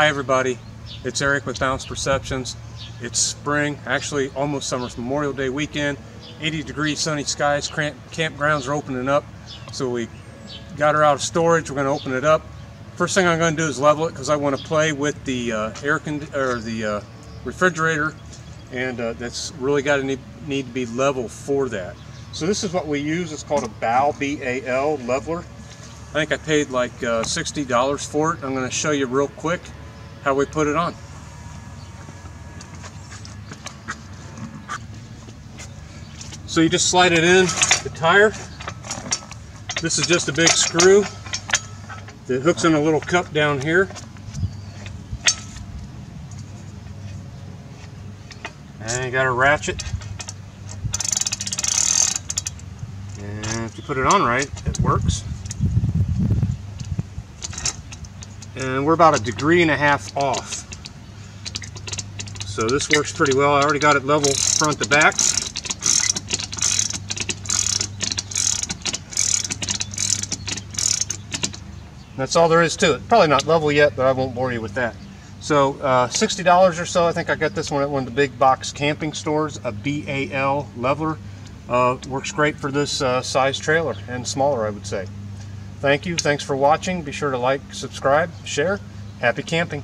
Hi everybody, it's Eric with Balanced Perceptions. It's spring, actually almost summer, Memorial Day weekend. 80 degree sunny skies, camp campgrounds are opening up. So we got her out of storage, we're gonna open it up. First thing I'm gonna do is level it because I wanna play with the uh, air or the uh, refrigerator and uh, that's really gotta need, need to be level for that. So this is what we use, it's called a BAL, B-A-L leveler. I think I paid like uh, $60 for it. I'm going to show you real quick how we put it on. So you just slide it in the tire. This is just a big screw that hooks in a little cup down here. And you got a ratchet. And if you put it on right, it works. And we're about a degree and a half off. So this works pretty well. I already got it level front to back. That's all there is to it. Probably not level yet, but I won't bore you with that. So uh, $60 or so, I think I got this one at one of the big box camping stores, a BAL leveler. Uh, works great for this uh, size trailer and smaller, I would say. Thank you. Thanks for watching. Be sure to like, subscribe, share. Happy camping.